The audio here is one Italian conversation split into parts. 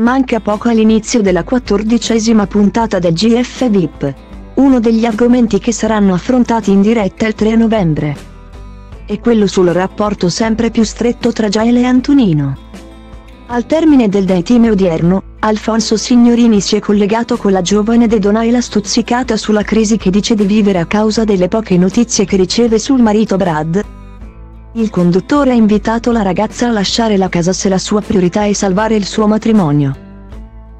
Manca poco all'inizio della quattordicesima puntata del GF VIP. Uno degli argomenti che saranno affrontati in diretta il 3 novembre. È quello sul rapporto sempre più stretto tra Gaele e Antonino. Al termine del dating odierno, Alfonso Signorini si è collegato con la giovane Dedonaila stuzzicata sulla crisi che dice di vivere a causa delle poche notizie che riceve sul marito Brad, il conduttore ha invitato la ragazza a lasciare la casa se la sua priorità è salvare il suo matrimonio.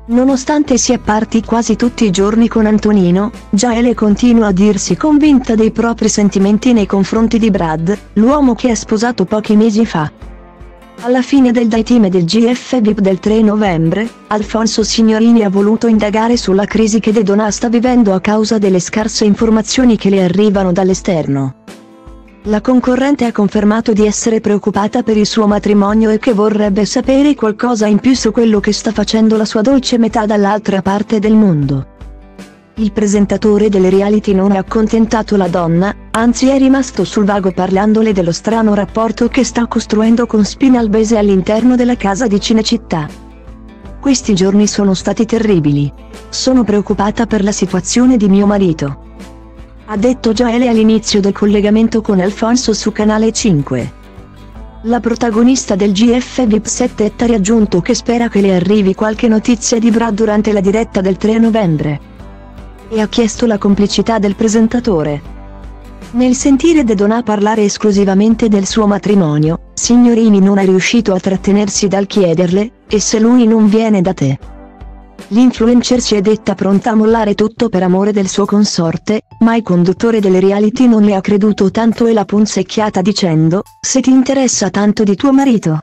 Nonostante sia parti quasi tutti i giorni con Antonino, Jaele continua a dirsi convinta dei propri sentimenti nei confronti di Brad, l'uomo che è sposato pochi mesi fa. Alla fine del dating del GF VIP del 3 novembre, Alfonso Signorini ha voluto indagare sulla crisi che Dedona sta vivendo a causa delle scarse informazioni che le arrivano dall'esterno. La concorrente ha confermato di essere preoccupata per il suo matrimonio e che vorrebbe sapere qualcosa in più su quello che sta facendo la sua dolce metà dall'altra parte del mondo. Il presentatore delle reality non ha accontentato la donna, anzi è rimasto sul vago parlandole dello strano rapporto che sta costruendo con Spinalbese all'interno della casa di Cinecittà. Questi giorni sono stati terribili. Sono preoccupata per la situazione di mio marito ha detto Joele all'inizio del collegamento con Alfonso su Canale 5. La protagonista del GF VIP 7 ha aggiunto che spera che le arrivi qualche notizia di Brad durante la diretta del 3 novembre. E ha chiesto la complicità del presentatore. Nel sentire De Donà parlare esclusivamente del suo matrimonio, Signorini non è riuscito a trattenersi dal chiederle, e se lui non viene da te? L'influencer si è detta pronta a mollare tutto per amore del suo consorte, ma il conduttore delle reality non le ha creduto tanto e l'ha punzecchiata dicendo, se ti interessa tanto di tuo marito,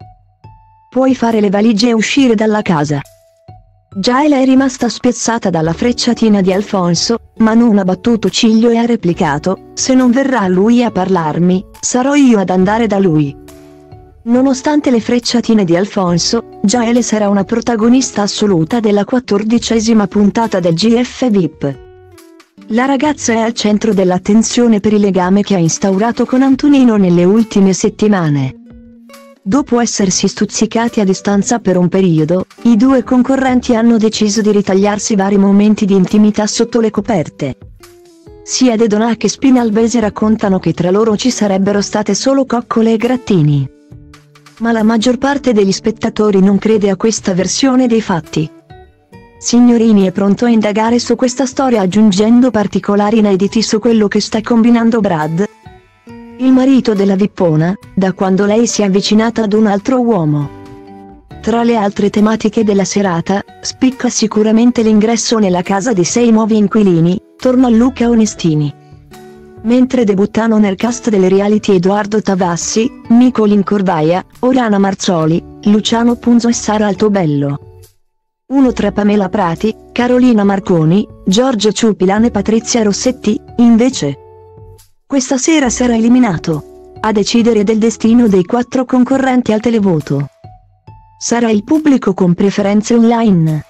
puoi fare le valigie e uscire dalla casa. Giaela è rimasta spiazzata dalla frecciatina di Alfonso, ma non ha battuto ciglio e ha replicato, se non verrà lui a parlarmi, sarò io ad andare da lui. Nonostante le frecciatine di Alfonso, Jaele sarà una protagonista assoluta della quattordicesima puntata del GF VIP. La ragazza è al centro dell'attenzione per il legame che ha instaurato con Antonino nelle ultime settimane. Dopo essersi stuzzicati a distanza per un periodo, i due concorrenti hanno deciso di ritagliarsi vari momenti di intimità sotto le coperte. Sia Dedonà che Spinalbese raccontano che tra loro ci sarebbero state solo coccole e grattini ma la maggior parte degli spettatori non crede a questa versione dei fatti. Signorini è pronto a indagare su questa storia aggiungendo particolari inediti su quello che sta combinando Brad, il marito della Vippona, da quando lei si è avvicinata ad un altro uomo. Tra le altre tematiche della serata, spicca sicuramente l'ingresso nella casa di sei nuovi inquilini, torna Luca Onestini. Mentre debuttano nel cast delle reality Edoardo Tavassi, Nicolin Corvaia, Oriana Marzoli, Luciano Punzo e Sara Altobello. Uno tra Pamela Prati, Carolina Marconi, Giorgio Ciupilan e Patrizia Rossetti, invece. Questa sera sarà eliminato. A decidere del destino dei quattro concorrenti al televoto. Sarà il pubblico con preferenze online.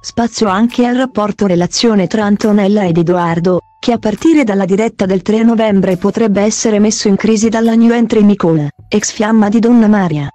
Spazio anche al rapporto relazione tra Antonella ed Edoardo, che a partire dalla diretta del 3 novembre potrebbe essere messo in crisi dalla new entry Nicole, ex fiamma di Donna Maria.